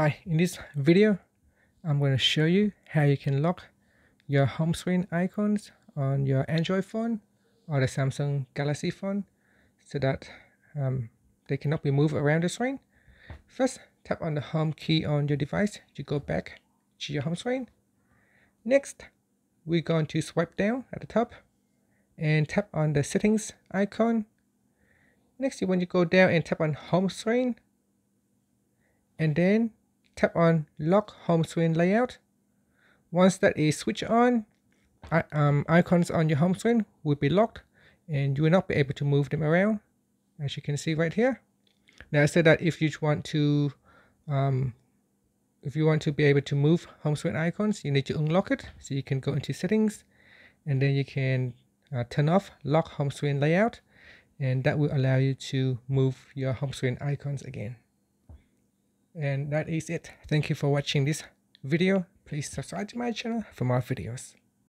Hi, in this video, I'm going to show you how you can lock your home screen icons on your Android phone or the Samsung Galaxy phone so that um, they cannot be moved around the screen. First, tap on the home key on your device to go back to your home screen. Next, we're going to swipe down at the top and tap on the settings icon. Next, you want to go down and tap on home screen and then tap on lock home screen layout. Once that is switched on, um, icons on your home screen will be locked and you will not be able to move them around as you can see right here. Now I said that if you want to um, if you want to be able to move home screen icons, you need to unlock it. So you can go into settings and then you can uh, turn off lock home screen layout and that will allow you to move your home screen icons again. And that is it. Thank you for watching this video. Please subscribe to my channel for more videos.